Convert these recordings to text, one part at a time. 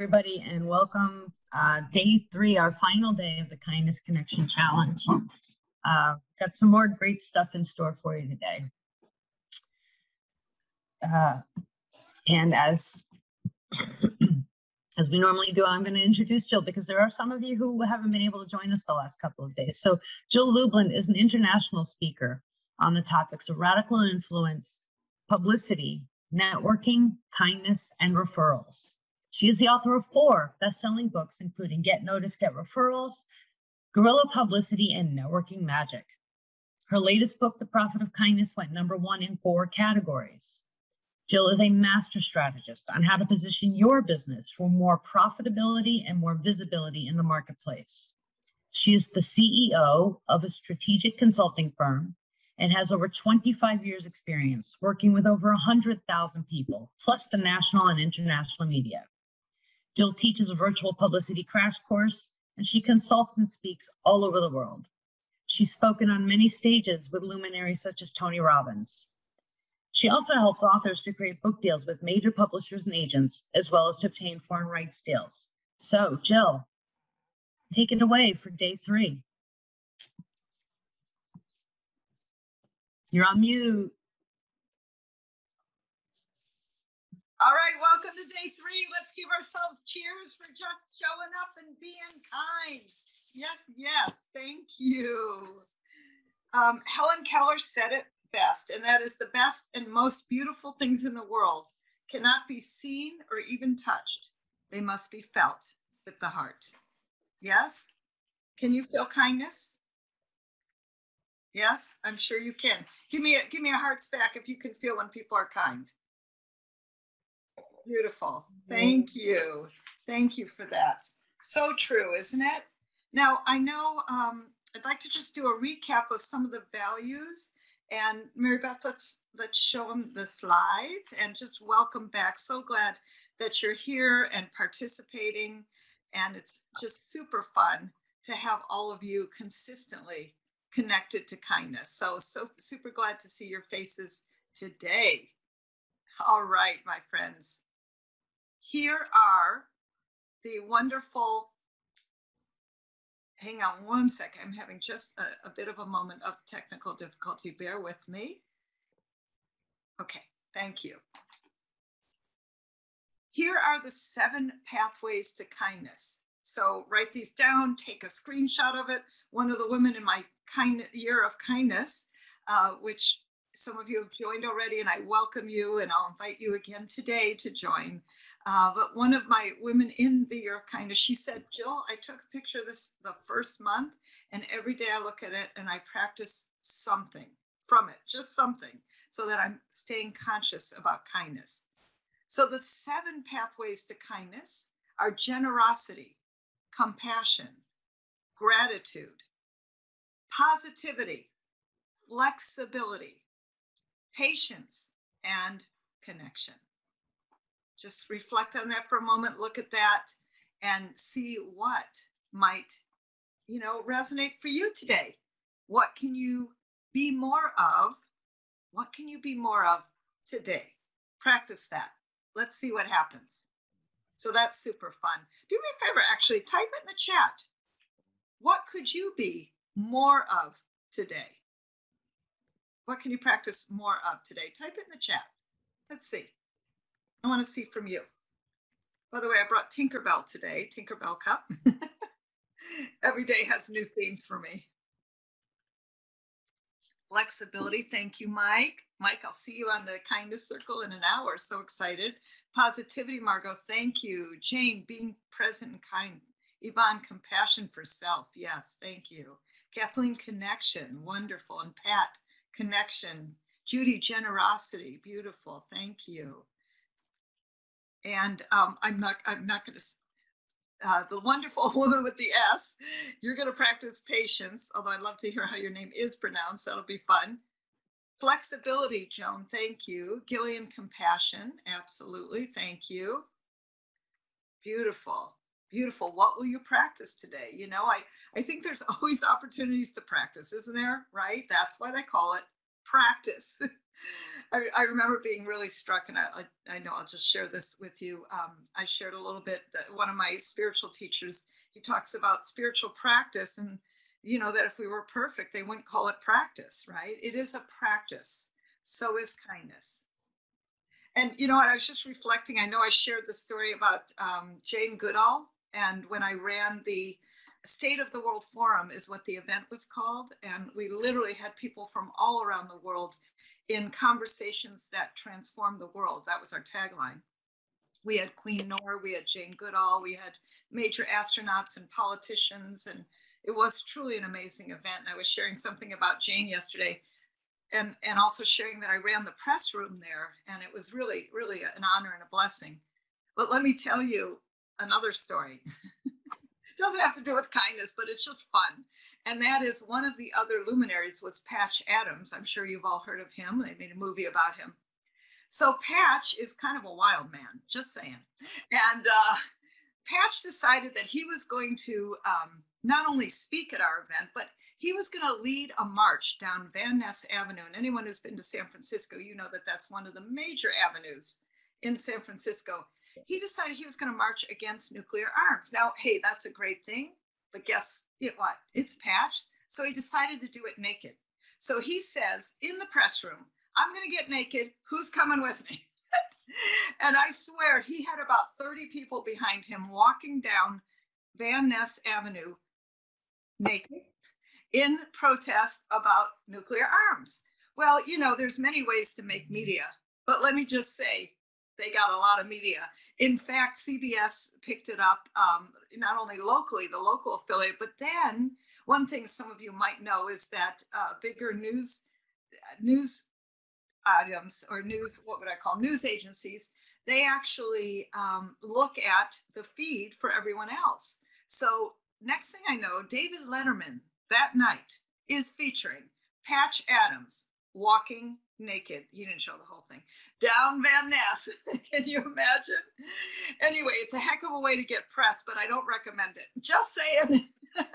everybody, and welcome. Uh, day three, our final day of the Kindness Connection Challenge. Uh, got some more great stuff in store for you today. Uh, and as as we normally do, I'm going to introduce Jill because there are some of you who haven't been able to join us the last couple of days. So Jill Lublin is an international speaker on the topics of radical influence, publicity, networking, kindness, and referrals. She is the author of four best-selling books, including Get Noticed, Get Referrals, Guerrilla Publicity, and Networking Magic. Her latest book, The Profit of Kindness, went number one in four categories. Jill is a master strategist on how to position your business for more profitability and more visibility in the marketplace. She is the CEO of a strategic consulting firm and has over 25 years experience working with over 100,000 people, plus the national and international media. Jill teaches a virtual publicity crash course, and she consults and speaks all over the world. She's spoken on many stages with luminaries such as Tony Robbins. She also helps authors to create book deals with major publishers and agents, as well as to obtain foreign rights deals. So, Jill, take it away for day three. You're on mute. All right, welcome to. Give ourselves cheers for just showing up and being kind. Yes, yes, thank you. Um, Helen Keller said it best, and that is the best and most beautiful things in the world cannot be seen or even touched. They must be felt with the heart. Yes? Can you feel kindness? Yes, I'm sure you can. Give me a give me a hearts back if you can feel when people are kind. Beautiful. Thank you. Thank you for that. So true, isn't it? Now, I know um, I'd like to just do a recap of some of the values. And Mary Beth, let's let's show them the slides and just welcome back. So glad that you're here and participating. And it's just super fun to have all of you consistently connected to kindness. So, so super glad to see your faces today. All right, my friends here are the wonderful hang on one second i'm having just a, a, bit of a moment of technical difficulty bear with me. Okay thank you. Here are the seven pathways to kindness. So write these down take a screenshot of it. One of the women in my kind year of kindness uh, which some of you have joined already and i welcome you and i'll invite you again today to join uh, but one of my women in the year of kindness, she said, Jill, I took a picture this the first month, and every day I look at it and I practice something from it, just something, so that I'm staying conscious about kindness. So the seven pathways to kindness are generosity, compassion, gratitude, positivity, flexibility, patience, and connection. Just reflect on that for a moment, look at that, and see what might, you know, resonate for you today. What can you be more of? What can you be more of today? Practice that. Let's see what happens. So that's super fun. Do me a favor, actually, type it in the chat. What could you be more of today? What can you practice more of today? Type it in the chat. Let's see. I want to see from you. By the way, I brought Tinkerbell today, Tinkerbell cup. Every day has new themes for me. Flexibility, thank you, Mike. Mike, I'll see you on the kindness circle in an hour. So excited. Positivity, Margot, thank you. Jane, being present and kind. Yvonne, compassion for self. Yes, thank you. Kathleen, connection, wonderful. And Pat, connection. Judy, generosity, beautiful. Thank you and um, I'm not I'm not going to. Uh, the wonderful woman with the S. You're going to practice patience, although I'd love to hear how your name is pronounced. That'll be fun. Flexibility, Joan. Thank you. Gillian, compassion. Absolutely. Thank you. Beautiful. Beautiful. What will you practice today? You know, I, I think there's always opportunities to practice, isn't there? Right? That's why they call it practice. I, I, remember being really struck, and I, I, know I'll just share this with you. Um, I shared a little bit that one of my spiritual teachers he talks about spiritual practice, and you know that if we were perfect, they wouldn't call it practice, right? It is a practice. So is kindness. And you know what? I was just reflecting. I know I shared the story about um, Jane Goodall, and when I ran the State of the World Forum, is what the event was called, and we literally had people from all around the world in conversations that transform the world. That was our tagline. We had Queen Noor, we had Jane Goodall, we had major astronauts and politicians, and it was truly an amazing event. And I was sharing something about Jane yesterday and, and also sharing that I ran the press room there, and it was really, really an honor and a blessing. But let me tell you another story. it doesn't have to do with kindness, but it's just fun and that is one of the other luminaries was Patch Adams. I'm sure you've all heard of him. They made a movie about him. So Patch is kind of a wild man, just saying. And uh, Patch decided that he was going to um, not only speak at our event, but he was going to lead a march down Van Ness Avenue. And anyone who's been to San Francisco, you know that that's one of the major avenues in San Francisco. He decided he was going to march against nuclear arms. Now, hey, that's a great thing. But guess it what? It's Patch. So he decided to do it naked. So he says in the press room, I'm going to get naked. Who's coming with me? and I swear he had about 30 people behind him walking down Van Ness Avenue naked in protest about nuclear arms. Well, you know, there's many ways to make media, but let me just say they got a lot of media. In fact, CBS picked it up um, not only locally, the local affiliate, but then one thing some of you might know is that uh, bigger news news items or news what would I call news agencies they actually um, look at the feed for everyone else. So next thing I know, David Letterman that night is featuring Patch Adams walking naked. He didn't show the whole thing. Down Van Ness. Can you imagine? Anyway, it's a heck of a way to get press, but I don't recommend it. Just saying.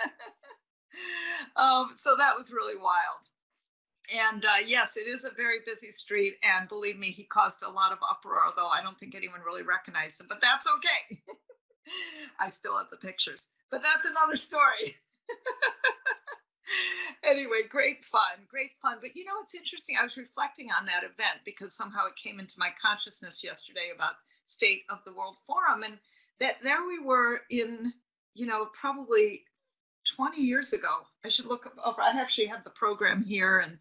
um, so that was really wild. And uh, yes, it is a very busy street. And believe me, he caused a lot of uproar, although I don't think anyone really recognized him, but that's okay. I still have the pictures, but that's another story. anyway, great fun, great fun. But you know, it's interesting. I was reflecting on that event because somehow it came into my consciousness yesterday about State of the World Forum, and that there we were in, you know, probably 20 years ago. I should look over. I actually have the program here and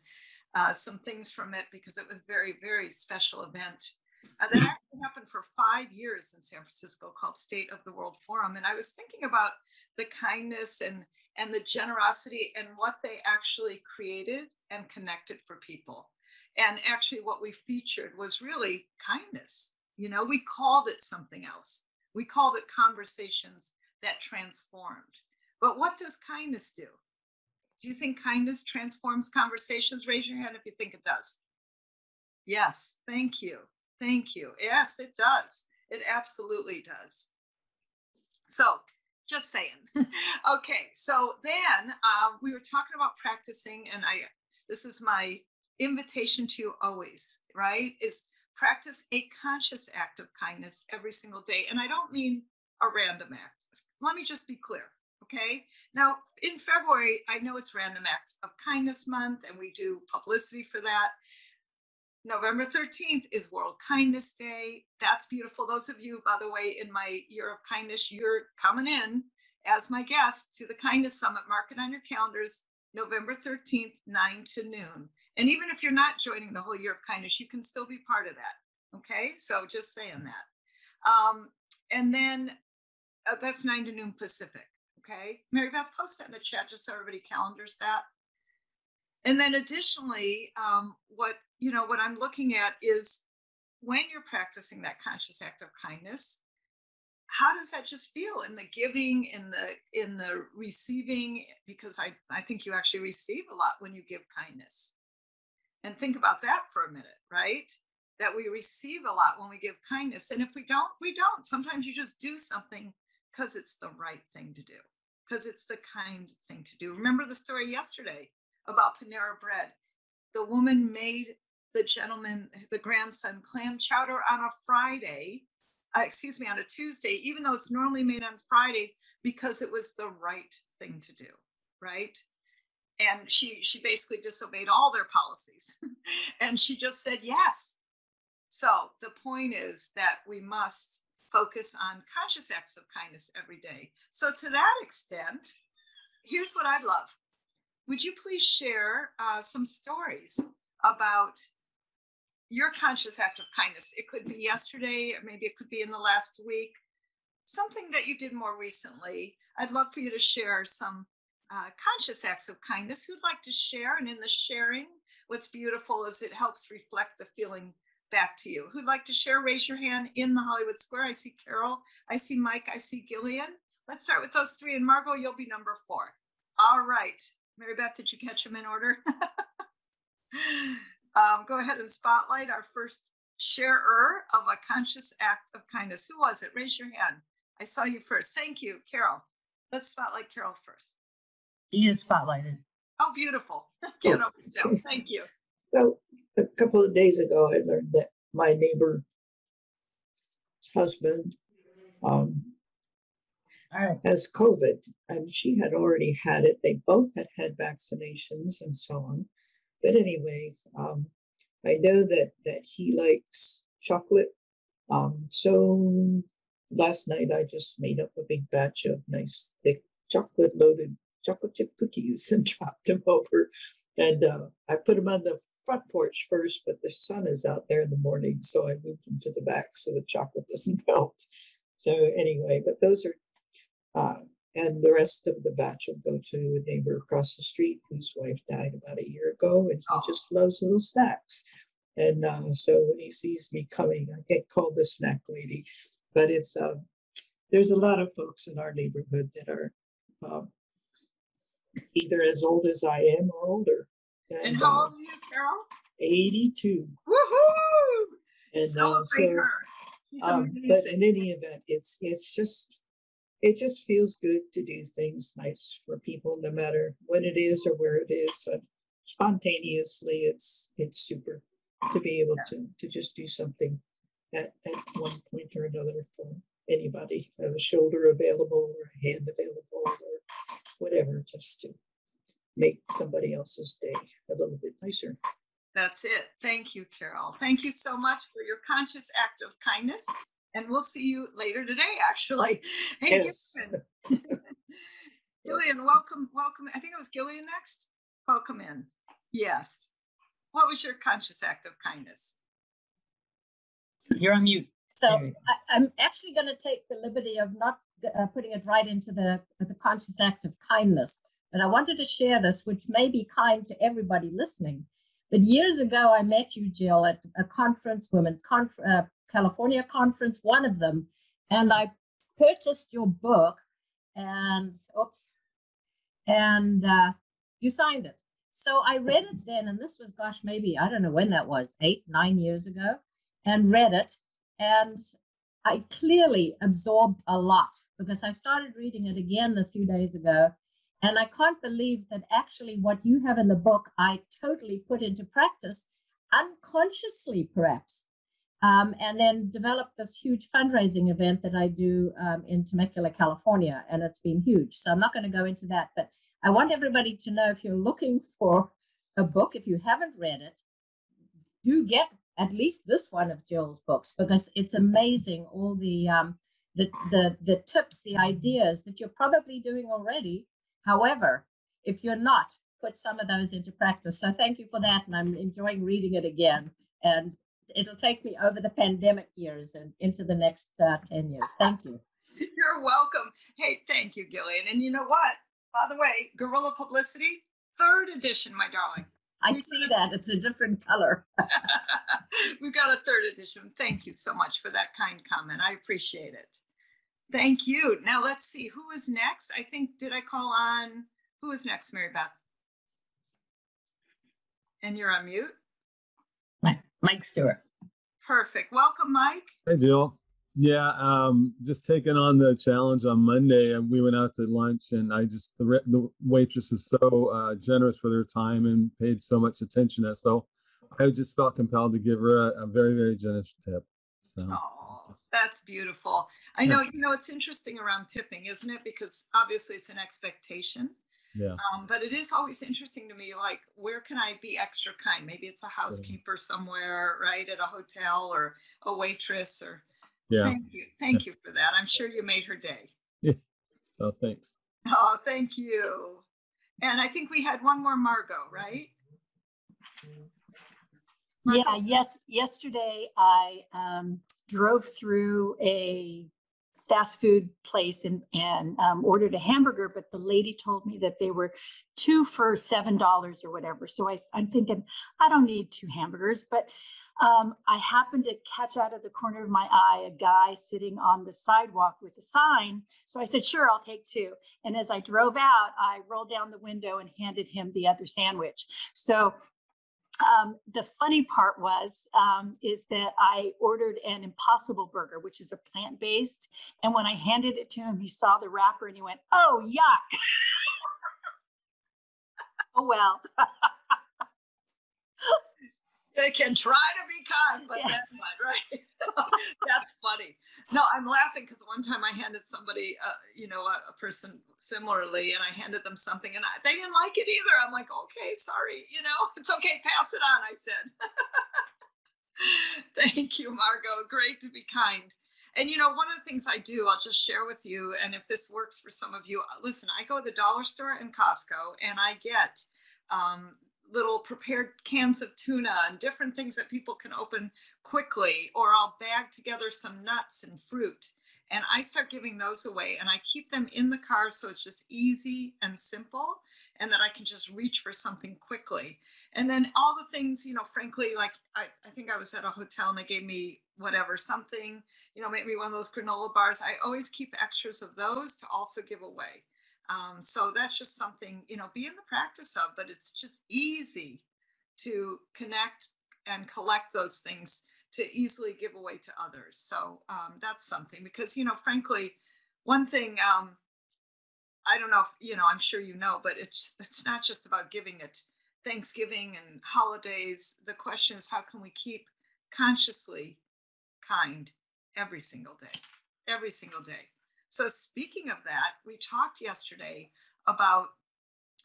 uh, some things from it because it was very, very special event. Uh, that actually happened for five years in San Francisco called State of the World Forum. And I was thinking about the kindness and and the generosity and what they actually created and connected for people. And actually, what we featured was really kindness. You know, we called it something else. We called it conversations that transformed. But what does kindness do? Do you think kindness transforms conversations? Raise your hand if you think it does. Yes, thank you. Thank you. Yes, it does. It absolutely does. So, just saying. okay, so then uh, we were talking about practicing, and I this is my invitation to you always, right? Is practice a conscious act of kindness every single day. And I don't mean a random act. Let me just be clear. Okay. Now, in February, I know it's Random Acts of Kindness Month, and we do publicity for that. November 13th is World Kindness Day. That's beautiful. Those of you, by the way, in my year of kindness, you're coming in as my guest to the Kindness Summit. Mark it on your calendars, November 13th, 9 to noon. And even if you're not joining the whole year of kindness, you can still be part of that. Okay. So just saying that. Um, and then uh, that's 9 to noon Pacific. Okay. Mary Beth, post that in the chat just so everybody calendars that. And then additionally, um, what you know, what I'm looking at is when you're practicing that conscious act of kindness, how does that just feel in the giving, in the in the receiving? Because I, I think you actually receive a lot when you give kindness. And think about that for a minute, right? That we receive a lot when we give kindness. And if we don't, we don't. Sometimes you just do something because it's the right thing to do, because it's the kind thing to do. Remember the story yesterday about Panera Bread? The woman made the gentleman, the grandson clam chowder on a Friday, uh, excuse me, on a Tuesday, even though it's normally made on Friday, because it was the right thing to do, right? And she she basically disobeyed all their policies, and she just said yes. So the point is that we must focus on conscious acts of kindness every day. So to that extent, here's what I'd love. Would you please share uh, some stories about your conscious act of kindness? It could be yesterday, or maybe it could be in the last week, something that you did more recently. I'd love for you to share some uh, conscious acts of kindness. Who'd like to share? And in the sharing, what's beautiful is it helps reflect the feeling back to you. Who'd like to share? Raise your hand in the Hollywood Square. I see Carol, I see Mike, I see Gillian. Let's start with those three. And Margot, you'll be number four. All right. Mary Beth, did you catch them in order? um, go ahead and spotlight our first sharer of a conscious act of kindness. Who was it? Raise your hand. I saw you first. Thank you, Carol. Let's spotlight Carol first. He is spotlighted. Oh, beautiful. Can't always tell. Thank you. So a couple of days ago, I learned that my neighbor's husband um, All right. has COVID, and she had already had it. They both had had vaccinations and so on. But anyway, um, I know that that he likes chocolate. Um, so last night I just made up a big batch of nice thick chocolate loaded chocolate chip cookies and dropped them over. And uh, I put them on the front porch first, but the sun is out there in the morning, so I moved them to the back so the chocolate doesn't melt. So anyway, but those are, uh, and the rest of the batch will go to a neighbor across the street whose wife died about a year ago, and he just loves little snacks. And uh, so when he sees me coming, I get called the snack lady, but it's um, there's a lot of folks in our neighborhood that are um, either as old as I am or older. And uh, how old are you, Carol? 82. Woohoo! And uh, Celebrate so. Um, but in any event, it's it's just it just feels good to do things nice for people, no matter when it is or where it is. Spontaneously, it's it's super to be able to to just do something at at one point or another for anybody, have a shoulder available or a hand available or whatever, just to make somebody else's day a little bit nicer. That's it. Thank you, Carol. Thank you so much for your conscious act of kindness. And we'll see you later today, actually. Hey, Yes. Gillian. Gillian, welcome, welcome. I think it was Gillian next. Welcome in. Yes. What was your conscious act of kindness? You're on mute. So There you go. I, I'm actually going to take the liberty of not uh, putting it right into the the conscious act of kindness, but I wanted to share this, which may be kind to everybody listening. But years ago, I met you, Jill, at a conference, women's conf- uh, California conference, one of them, and I purchased your book, and oops, and uh, you signed it. So I read it then, and this was, gosh, maybe I don't know when that was, eight, nine years ago, and read it and I clearly absorbed a lot because I started reading it again a few days ago. And I can't believe that actually what you have in the book, I totally put into practice unconsciously, perhaps. Um, and then developed this huge fundraising event that I do um, in Temecula, California. And it's been huge. So I'm not going to go into that. But I want everybody to know if you're looking for a book, if you haven't read it, do get at least this one of Jill's books because it's amazing all the um, the the the tips, the ideas that you're probably doing already. However, if you're not, put some of those into practice. So thank you for that, and I'm enjoying reading it again. And it'll take me over the pandemic years and into the next uh, ten years. Thank you. You're welcome. Hey, thank you, Gillian. And you know what? By the way, Guerrilla Publicity, third edition, my darling. I see that it's a different color. We've got a third edition. Thank you so much for that kind comment. I appreciate it. Thank you. Now let's see who is next. I think did I call on who is next, Mary Beth? And you're on mute. Mike, Mike Stewart. Perfect. Welcome, Mike. Hey, Jill. Yeah, um, just taking on the challenge on Monday, and we went out to lunch, and I just the, re- the waitress was so uh, generous with her time and paid so much attention. to us. So I just felt compelled to give her a, a very, very generous tip. So Oh, that's beautiful. I Yeah. know, you know, it's interesting around tipping, isn't it? Because obviously it's an expectation. Yeah, Um, but it is always interesting to me, like, where can I be extra kind? Maybe it's a housekeeper somewhere, right? At a hotel or a waitress or yeah. thank you. Thank you for that. I'm sure you made her day. Yeah. So thanks. Oh, thank you. And I think we had one more Margot, right? Yeah, yes, yesterday I um, drove through a fast food place and, and um, ordered a hamburger, but the lady told me that they were two for $7 or whatever. So I, am thinking, I don't need two hamburgers, but um, I happened to catch out of the corner of my eye a guy sitting on the sidewalk with a sign. So I said, sure, I'll take two. And as I drove out, I rolled down the window and handed him the other sandwich. So um, the funny part was um, is that I ordered an Impossible Burger, which is a plant based, and when I handed it to him, he saw the wrapper and he went, "Oh yuck!" oh well. They can try to be kind, but Yeah. that's not right. that's funny. No, I'm laughing because one time I handed somebody, uh, you know, a, a person similarly, and I handed them something, and I, they didn't like it either. I'm like, okay, sorry, you know, it's okay, pass it on. I said. Thank you, Margot. Great to be kind. And you know, one of the things I do, I'll just share with you, and if this works for some of you, uh, listen, I go to the dollar store and Costco, and I get um, little prepared cans of tuna and different things that people can open quickly, or I'll bag together some nuts and fruit. And I start giving those away and I keep them in the car so it's just easy and simple and that I can just reach for something quickly. And then all the things, you know, frankly, like I, I think I was at a hotel and they gave me whatever, something, you know, maybe one of those granola bars. I always keep extras of those to also give away. Um, so that's just something, you know, be in the practice of, but it's just easy to connect and collect those things to easily give away to others. So um, that's something because, you know, frankly, one thing, um, I don't know if, you know, I'm sure you know, but it's, it's not just about giving it Thanksgiving and holidays. The question is, how can we keep consciously kind every single day, every single day? So, speaking of that, we talked yesterday about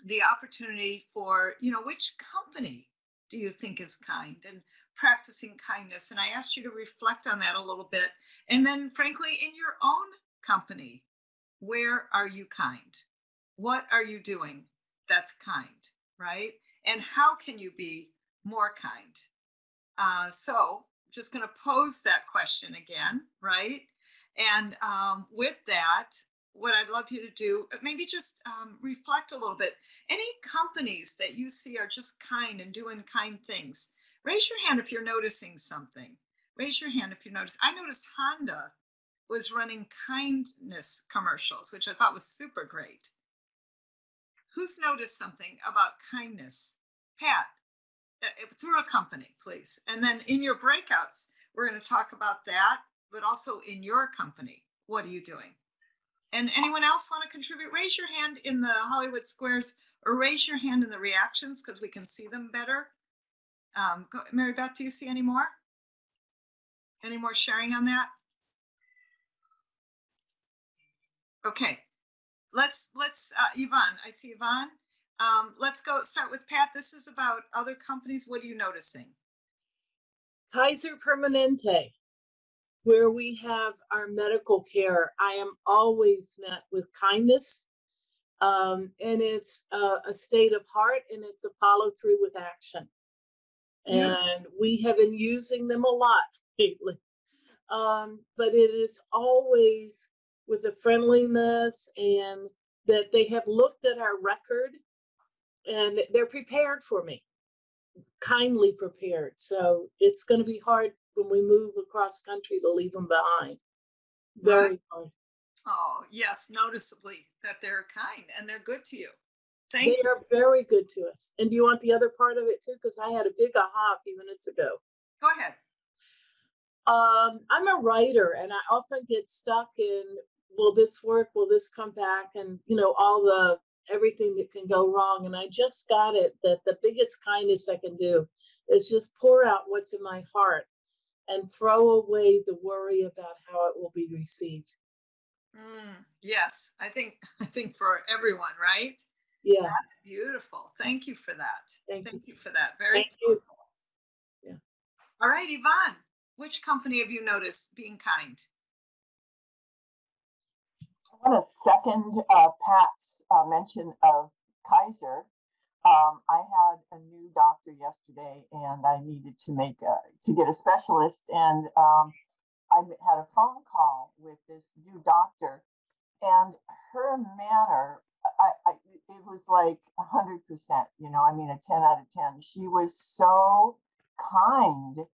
the opportunity for, you know, which company do you think is kind and practicing kindness? And I asked you to reflect on that a little bit. And then, frankly, in your own company, where are you kind? What are you doing that's kind, right? And how can you be more kind? Uh, so, just going to pose that question again, right? And um, with that, what I'd love you to do, uh, maybe just um, reflect a little bit. Any companies that you see are just kind and doing kind things, raise your hand if you're noticing something. Raise your hand if you notice. I noticed Honda was running kindness commercials, which I thought was super great. Who's noticed something about kindness? Pat, uh, uh, through a company, please. And then in your breakouts, we're going to talk about that, but also in your company. What are you doing? And anyone else want to contribute? Raise your hand in the Hollywood Squares or raise your hand in the reactions because we can see them better. Um, go, Mary Beth, do you see any more? Any more sharing on that? Okay, let's let's uh, Yvonne. I see Yvonne. Um, let's go start with Pat. This is about other companies. What are you noticing? Kaiser Permanente, where we have our medical care, I am always met with kindness. Um, and it's a, a state of heart and it's a follow through with action. Yeah. And we have been using them a lot lately. Um, but it is always with a friendliness and that they have looked at our record and they're prepared for me kindly prepared. So it's going to be hard when we move across country to leave them behind. Very hard. Oh yes, noticeably that they're kind and they're good to you. Thank They you. are very good to us. And do you want the other part of it too? Because I had a big aha a few minutes ago. Go ahead. Um, I'm a writer and I often get stuck in will this work? Will this come back? And you know, all the everything that can go wrong. And I just got it that the biggest kindness I can do is just pour out what's in my heart and throw away the worry about how it will be received. Mm, yes, I think I think for everyone, right? Yeah. That's beautiful. Thank you for that. Thank, Thank you. you for that. Very Thank you. thoughtful. All right, Yvonne, which company have you noticed being kind? I want to second uh, Pat's uh, mention of Kaiser. Um, I had a new doctor yesterday, and I needed to make a, to get a specialist, and um, I had a phone call with this new doctor, and her manner, I, I it was like hundred percent. You know, I mean, a ten out of ten. She was so kind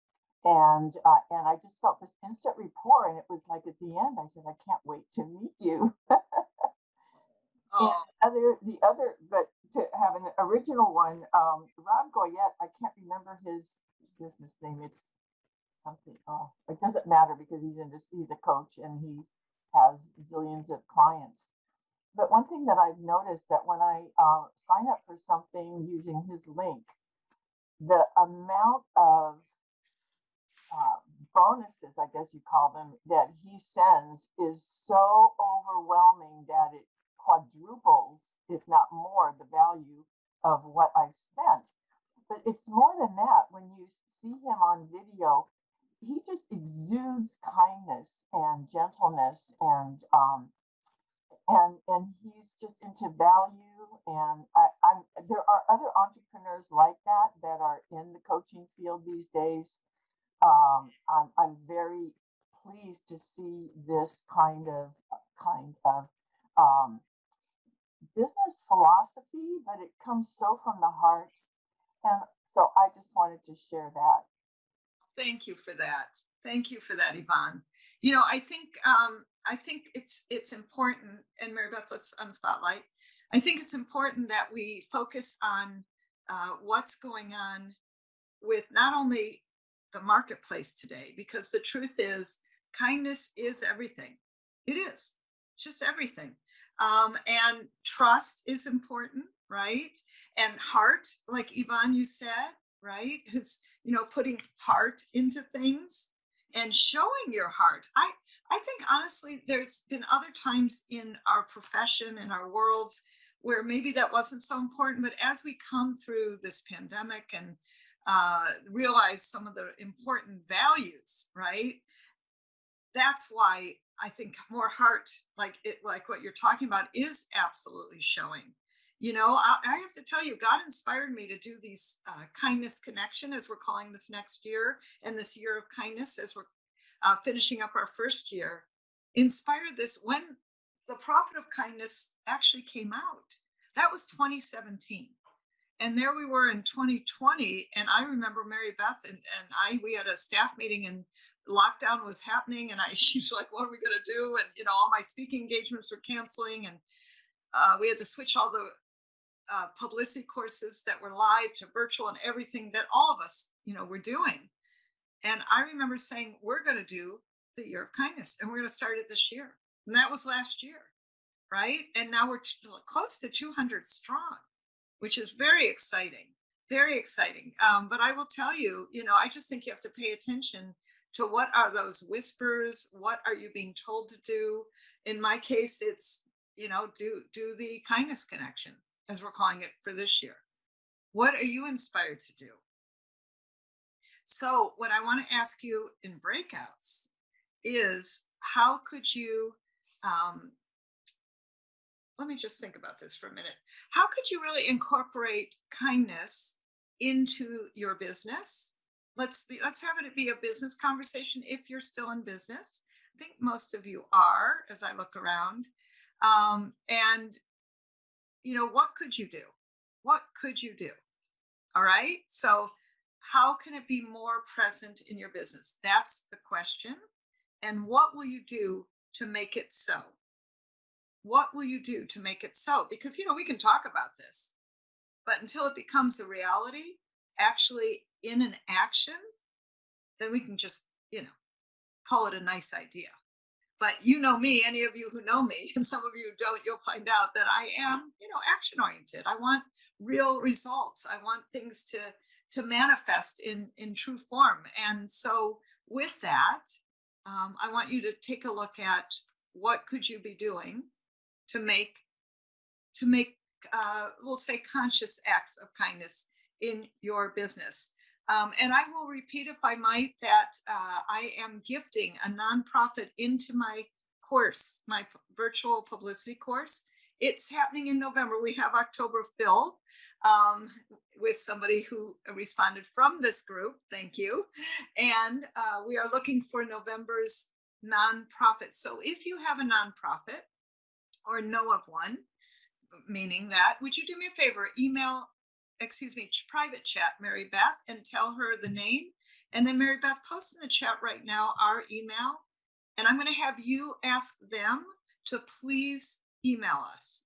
and uh, and I just felt this instant rapport, and it was like at the end, I said, I can't wait to meet you. Oh, other the other, but to have an original one, um, Rob Goyette, I can't remember his business name. It's something. Oh, it doesn't matter because he's in this. He's a coach and he has zillions of clients. But one thing that I've noticed that when I uh, sign up for something using his link, the amount of uh, bonuses, I guess you call them, that he sends is so overwhelming that it quadruples, if not more, the value of what I spent. But it's more than that. When you see him on video, he just exudes kindness and gentleness and um, and and he's just into value and I, I'm there are other entrepreneurs like that that are in the coaching field these days um, I'm, I'm very pleased to see this kind of kind of um, business philosophy, but it comes so from the heart, and so I just wanted to share that. thank you for that. Thank you for that, Yvonne. You know, I think um, I think it's it's important, and Mary Beth, let's on spotlight. I think it's important that we focus on uh, what's going on with not only the marketplace today, because the truth is, kindness is everything. It is. It's just everything. Um, and trust is important, right? And heart, like Yvonne, you said, right? It's you know putting heart into things and showing your heart. I I think honestly, there's been other times in our profession in our worlds where maybe that wasn't so important, but as we come through this pandemic and uh, realize some of the important values, right? That's why I think more heart, like it, like what you're talking about, is absolutely showing. You know, I, I have to tell you, God inspired me to do these uh, kindness connection, as we're calling this next year, and this year of kindness, as we're uh, finishing up our first year. Inspired this when the Profit of Kindness actually came out. That was 2017 and there we were in 2020 and i remember mary beth and, and i we had a staff meeting and lockdown was happening and i she's like what are we going to do? And you know all my speaking engagements were canceling and uh, we had to switch all the uh, publicity courses that were live to virtual and everything that all of us you know were doing. And i remember saying we're going to do the year of kindness and we're going to start it this year. And that was last year right? And now we're t- close to 200 strong which is very exciting, very exciting. Um, but I will tell you, you know, I just think you have to pay attention to what are those whispers? What are you being told to do? In my case, it's you know, do do the kindness connection as we're calling it for this year. What are you inspired to do? So, what I want to ask you in breakouts is how could you um, let me just think about this for a minute. How could you really incorporate kindness into your business? Let's let's have it be a business conversation if you're still in business. I think most of you are, as I look around. Um, and you know, what could you do? What could you do? All right. So, how can it be more present in your business? That's the question. And what will you do to make it so? what will you do to make it so? Because, you know, we can talk about this, but until it becomes a reality, actually in an action, then we can just, you know, call it a nice idea. but you know me, any of you who know me, and some of you don't, you'll find out that I am, you know, action oriented. I want real results. I want things to to manifest in in true form. And so with that, um, I want you to take a look at what could you be doing to make to make uh, we'll say conscious acts of kindness in your business. Um, and I will repeat, if I might, that uh, I am gifting a nonprofit into my course, my virtual publicity course. It's happening in November. We have October fill um, with somebody who responded from this group. Thank you. And uh, we are looking for November's nonprofit. So if you have a nonprofit or know of one, meaning that, would you do me a favor? Email excuse me, private chat Mary Beth and tell her the name. And then Mary Beth, post in the chat right now our email. And I'm going to have you ask them to please email us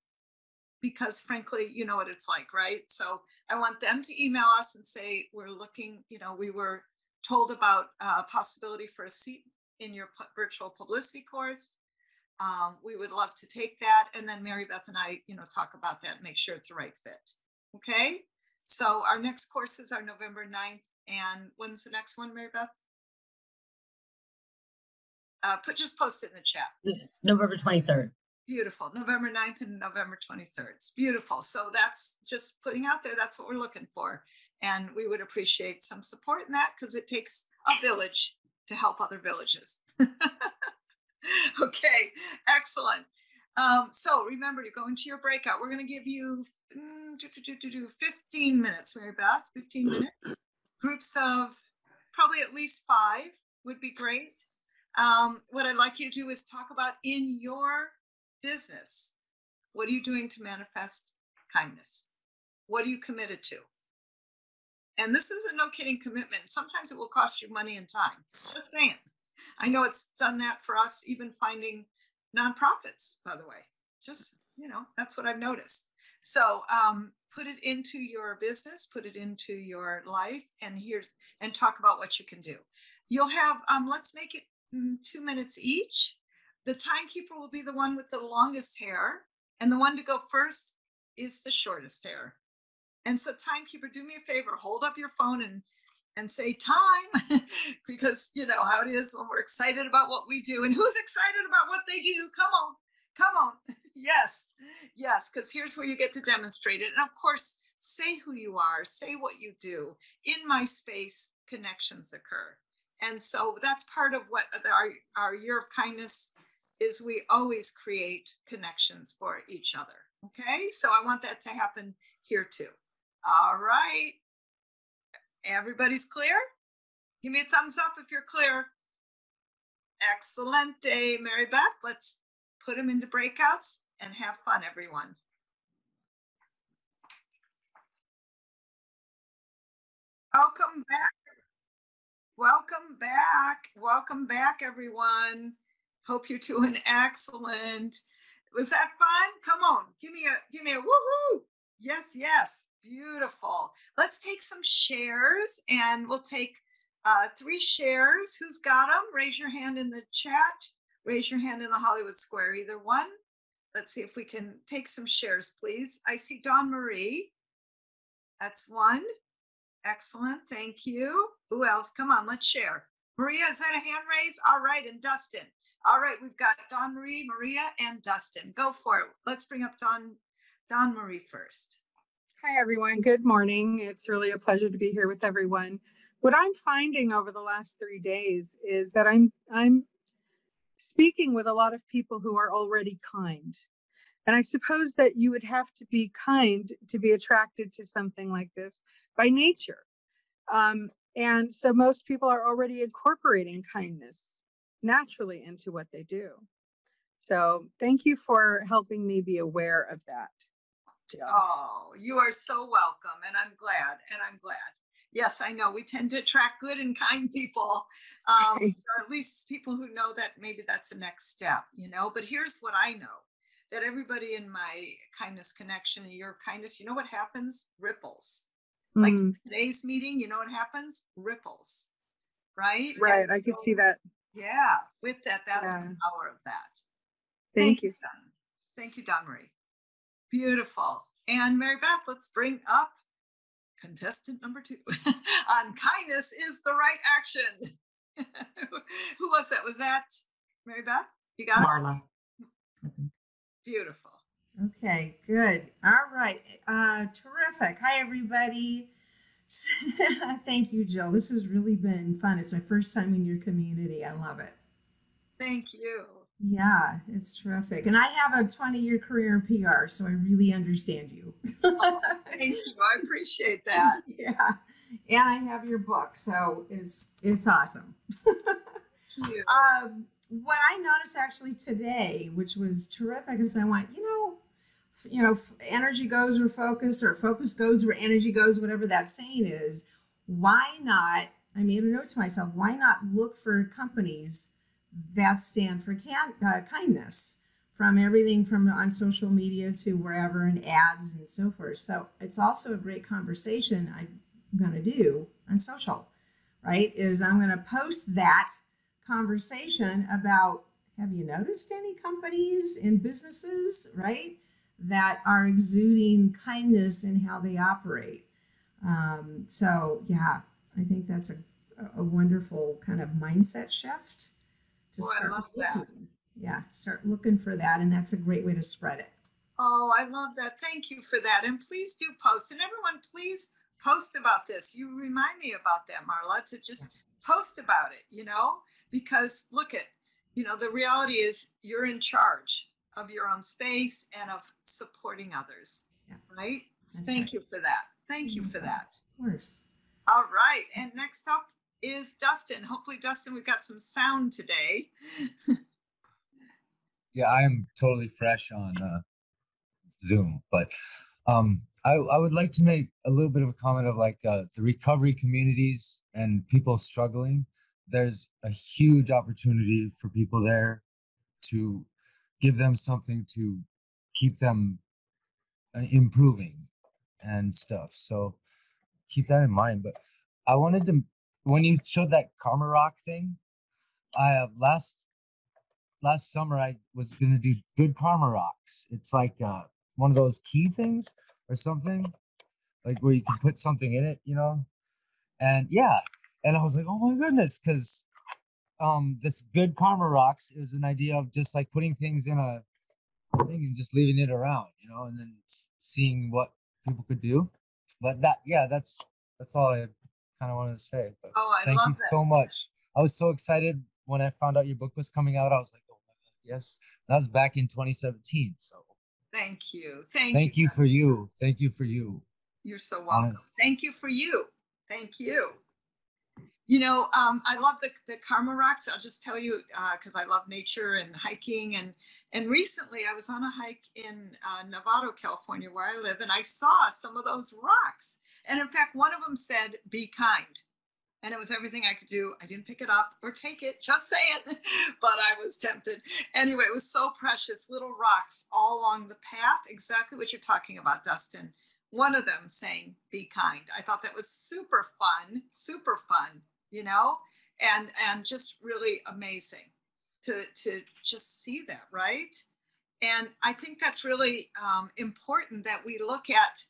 because frankly, you know what it's like, right? So I want them to email us and say, we're looking, you know, we were told about a possibility for a seat in your virtual publicity course. Um, we would love to take that. And then Mary Beth and I, you know, talk about that make sure it's a right fit. Okay. So our next courses are November 9th. And when's the next one, Mary Beth? Uh, put just post it in the chat. November 23rd. Beautiful. November 9th and November 23rd. It's beautiful. So that's just putting out there. That's what we're looking for. And we would appreciate some support in that because it takes a village to help other villages. okay, excellent. Um, so remember to go into your breakout. We're going to give you mm, do, do, do, do, 15 minutes, Mary Beth, 15 minutes. Groups of probably at least five would be great. Um, what I'd like you to do is talk about in your business what are you doing to manifest kindness? What are you committed to? And this is a no kidding commitment. Sometimes it will cost you money and time. Just saying. I know it's done that for us, even finding nonprofits, by the way. Just, you know, that's what I've noticed. So um, put it into your business, put it into your life, and here's and talk about what you can do. You'll have um, let's make it mm, two minutes each. The timekeeper will be the one with the longest hair, and the one to go first is the shortest hair. And so, timekeeper, do me a favor, hold up your phone and and say time because you know how it is when we're excited about what we do and who's excited about what they do? Come on come on yes yes because here's where you get to demonstrate it and of course say who you are say what you do in my space connections occur and so that's part of what our, our year of kindness is we always create connections for each other okay? So i want that to happen here too. All right Everybody's clear? Give me a thumbs up if you're clear. Excellent day, Mary Beth. Let's put them into breakouts and have fun, everyone. Welcome back. Welcome back. Welcome back, everyone. Hope you're doing excellent. Was that fun? Come on, give me a give me a woohoo. Yes, yes. Beautiful. Let's take some shares and we'll take uh, three shares. Who's got them? Raise your hand in the chat. Raise your hand in the Hollywood Square, either one. Let's see if we can take some shares, please. I see Dawn Marie. That's one. Excellent. Thank you. Who else? Come on, let's share. Maria, is that a hand raise? All right. And Dustin. All right. We've got Dawn Marie, Maria, and Dustin. Go for it. Let's bring up Dawn, Dawn Marie first. Hi, everyone. Good morning. It's really a pleasure to be here with everyone. What I'm finding over the last three days is that I'm I'm speaking with a lot of people who are already kind. And I suppose that you would have to be kind to be attracted to something like this by nature. Um, and so most people are already incorporating kindness naturally into what they do. So thank you for helping me be aware of that. Oh, you are so welcome. And I'm glad. And I'm glad. Yes, I know we tend to attract good and kind people, um, or at least people who know that maybe that's the next step, you know. But here's what I know that everybody in my kindness connection and your kindness, you know what happens? Ripples. Mm. Like today's meeting, you know what happens? Ripples. Right? Right. I could see that. Yeah, with that, that's the power of that. Thank you. Dawn. Thank you, Dawn Marie. Beautiful. And Mary Beth, let's bring up contestant number two on kindness is the right action. Who was that? Was that Mary Beth? You got it? Marla. Beautiful. Okay, good. All right. Uh, terrific. Hi, everybody. Thank you, Jill. This has really been fun. It's my first time in your community. I love it. Thank you. Yeah, it's terrific. And I have a 20 year career in PR, so I really understand you. Thank you. I appreciate that. yeah. And I have your book, so it's it's awesome. Um, what I noticed actually today, which was terrific, is I went, you know, you know, energy goes where focus, or focus goes where energy goes, whatever that saying is. Why not? I made a note to myself. Why not look for companies that stand for can, uh, kindness, from everything from on social media to wherever, and ads and so forth. So it's also a great conversation I'm going to do on social. Right? Is I'm going to post that conversation about have you noticed any companies and businesses right that are exuding kindness in how they operate um, so yeah i think that's a, a wonderful kind of mindset shift to oh, I start looking yeah start looking for that and that's a great way to spread it Oh, I love that. Thank you for that. And please do post. And everyone, please post about this. You remind me about that, Marla, to just post about it, you know? Because look at, you know, the reality is you're in charge of your own space and of supporting others, Yeah. right? That's Thank right. you for that. Thank you mm-hmm. for that. of course All right. And next up is Dustin. Hopefully, Dustin, we've got some sound today. Yeah, I am totally fresh on uh, Zoom, but um, I, I would like to make a little bit of a comment of like uh, the recovery communities and people struggling. There's a huge opportunity for people there to give them something to keep them uh, improving and stuff. So keep that in mind. But I wanted to, when you showed that Karma Rock thing, I uh, last last summer I was gonna do good karma rocks. It's like uh, one of those key things or something, like where you can put something in it, you know. And yeah, and I was like, oh my goodness, because um, this good karma rocks it was an idea of just like putting things in a thing and just leaving it around, you know, and then seeing what people could do. But that, yeah, that's that's all I kind of wanted to say. But Oh, I thank love you that. so much. I was so excited when I found out your book was coming out. I was like, oh my god, yes. That was back in 2017. So Thank you. Thank, thank you Dustin. for you. Thank you for you. You're so welcome. Honest. Thank you for you. Thank you. You know, um, I love the, the Karma Rocks. I'll just tell you uh because I love nature and hiking. And and recently I was on a hike in uh, Novato, California, where I live, and I saw some of those rocks. And in fact, one of them said, "Be kind." And it was everything I could do. I didn't pick it up or take it, just say it, but I was tempted. Anyway, it was so precious. Little rocks all along the path, exactly what you're talking about, Dustin one of them saying be kind i thought that was super fun super fun you know and and just really amazing to to just see that right and i think that's really um, important that we look at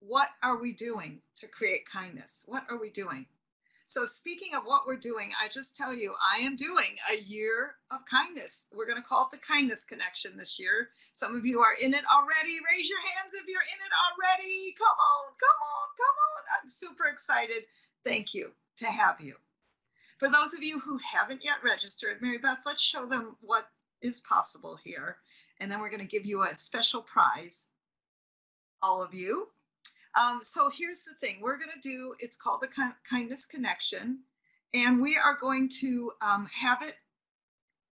what are we doing to create kindness? What are we doing? So speaking of what we're doing i just tell you i am doing a year of kindness. We're going to call it the kindness connection this year. Some of you are in it already. Raise your hands if you're in it already. Come on come on come on. I'm super excited. Thank you to have you. For those of you who haven't yet registered mary beth let's show them what is possible here. And then we're going to give you a special prize all of you um, so here's the thing we're going to do it's called the Kin- kindness connection and we are going to um, have it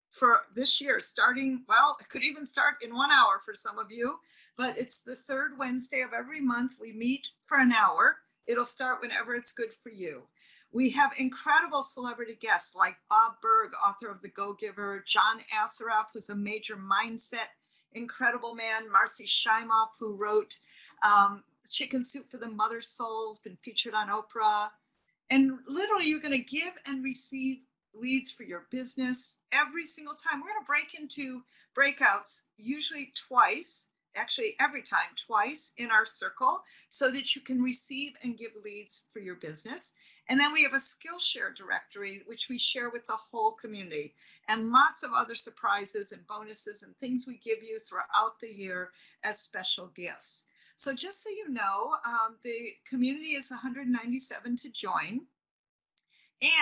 for this year starting well it could even start in one hour for some of you but it's the third wednesday of every month we meet for an hour. It'll start whenever it's good for you. We have incredible celebrity guests like bob burg author of the go giver john assaraf who's a major mindset incredible man marci shimoff who wrote um, chicken soup for the mother souls been featured on oprah and literally you're going to give and receive leads for your business every single time. We're going to break into breakouts, usually twice, actually every time, twice in our circle, so that you can receive and give leads for your business. And then we have a Skillshare directory, which we share with the whole community, and lots of other surprises and bonuses and things we give you throughout the year as special gifts. So, just so you know, um, the community is 197 to join.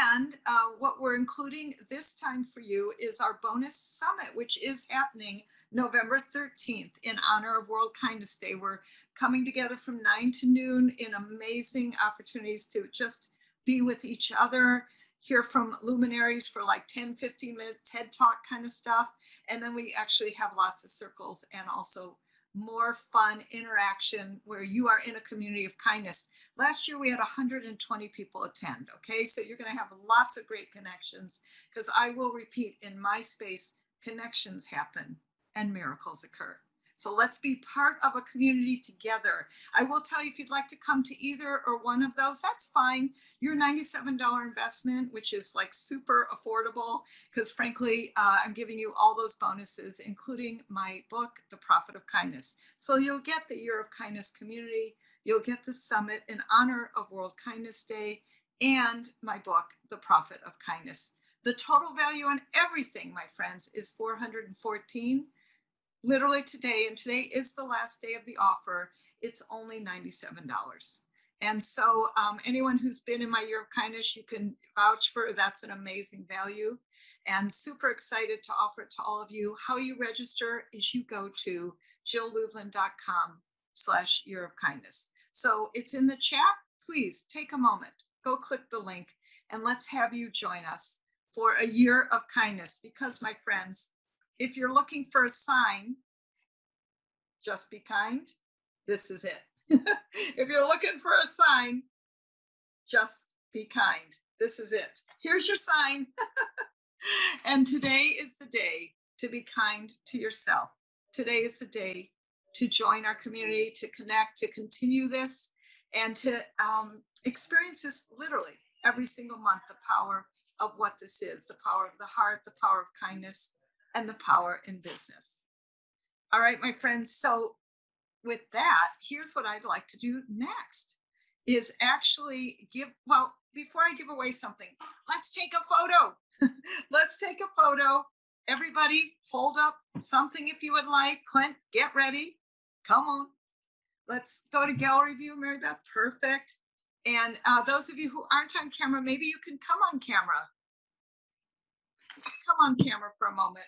And uh, what we're including this time for you is our bonus summit, which is happening November 13th in honor of World Kindness Day. We're coming together from 9 to noon in amazing opportunities to just be with each other, hear from luminaries for like 10, 15 minute TED talk kind of stuff. And then we actually have lots of circles and also more fun interaction where you are in a community of kindness. Last year we had 120 people attend. Okay, so you're going to have lots of great connections because I will repeat in my space, connections happen and miracles occur. So let's be part of a community together. I will tell you if you'd like to come to either or one of those, that's fine. Your $97 investment, which is like super affordable, because frankly, uh, I'm giving you all those bonuses, including my book, The Profit of Kindness. So you'll get the Year of Kindness community, you'll get the summit in honor of World Kindness Day, and my book, The Profit of Kindness. The total value on everything, my friends, is 414 literally today, and today is the last day of the offer, it's only $97. And so, um, anyone who's been in my year of kindness, you can vouch for that's an amazing value. And super excited to offer it to all of you. How you register is you go to jilllublin.com slash year of kindness. So it's in the chat. Please take a moment, go click the link, and let's have you join us for a year of kindness. Because, my friends, if you're looking for a sign, just be kind, this is it. if you're looking for a sign, just be kind. This is it. Here's your sign. and today is the day to be kind to yourself. Today is the day to join our community, to connect, to continue this, and to um, experience this literally every single month the power of what this is the power of the heart, the power of kindness, and the power in business. All right, my friends. So, with that, here's what I'd like to do next is actually give, well, before I give away something, let's take a photo. let's take a photo. Everybody, hold up something if you would like. Clint, get ready. Come on. Let's go to gallery view, Mary Beth. Perfect. And uh, those of you who aren't on camera, maybe you can come on camera. Come on camera for a moment.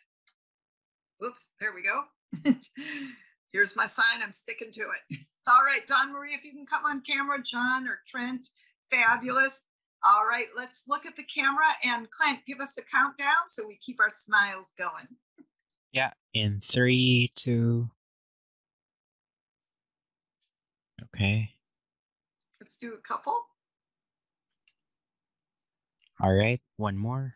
Whoops, there we go. Here's my sign, I'm sticking to it. All right, Dawn Marie, if you can come on camera, John or Trent, fabulous. All right, let's look at the camera and Clint, give us a countdown so we keep our smiles going. Yeah, in three, two. Okay. Let's do a couple. All right, one more.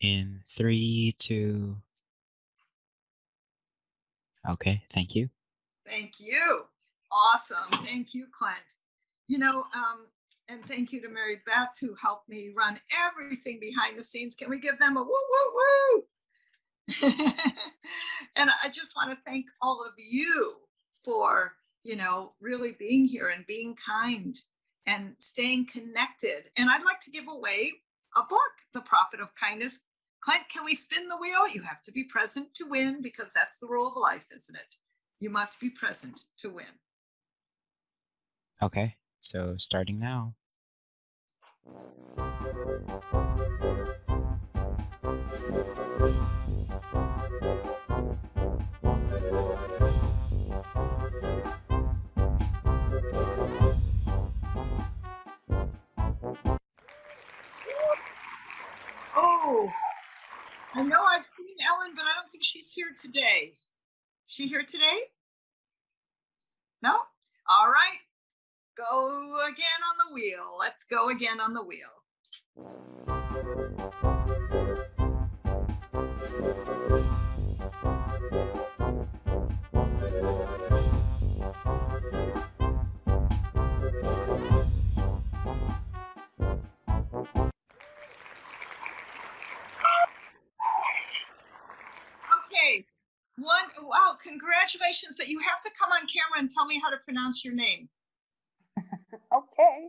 In three, two. Okay, thank you. Thank you. Awesome. Thank you, Clint. You know, um, and thank you to Mary Beth who helped me run everything behind the scenes. Can we give them a woo woo woo? and I just want to thank all of you for, you know, really being here and being kind and staying connected. And I'd like to give away a book, The Profit of Kindness. Clint, can we spin the wheel? You have to be present to win because that's the rule of life, isn't it? You must be present to win. Okay, so starting now. I've seen Ellen, but I don't think she's here today. She here today? No? All right. Go again on the wheel. Let's go again on the wheel. Congratulations, but you have to come on camera and tell me how to pronounce your name. okay.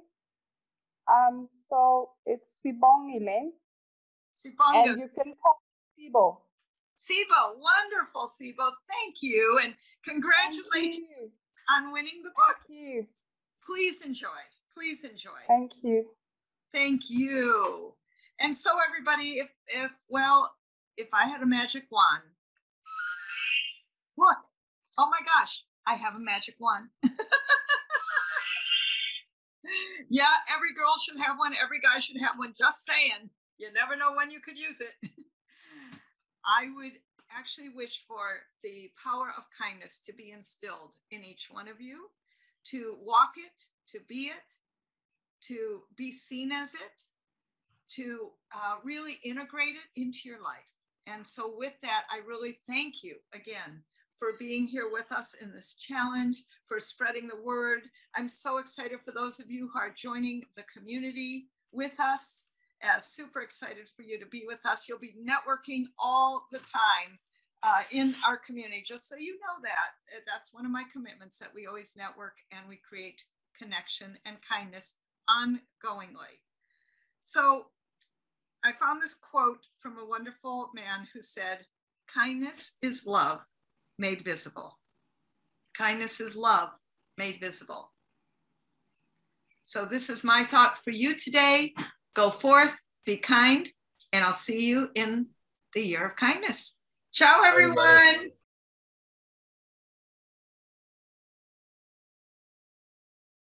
Um, so it's Sibongile. Sibonga. And you can call me Sibo. Sibo, wonderful, Sibo. Thank you. And congratulations on winning the book. Thank you. Please enjoy. Please enjoy. Thank you. Thank you. And so everybody, if if well, if I had a magic wand. What? Oh my gosh, I have a magic wand. yeah, every girl should have one, every guy should have one. Just saying. You never know when you could use it. I would actually wish for the power of kindness to be instilled in each one of you, to walk it, to be it, to be seen as it, to uh, really integrate it into your life. And so, with that, I really thank you again for being here with us in this challenge, for spreading the word. I'm so excited for those of you who are joining the community with us. Uh, super excited for you to be with us. You'll be networking all the time uh, in our community, just so you know that. Uh, that's one of my commitments that we always network and we create connection and kindness ongoingly. So I found this quote from a wonderful man who said, Kindness is love made visible. Kindness is love made visible. So, this is my thought for you today. Go forth, be kind, and I'll see you in the year of kindness. Ciao, everyone.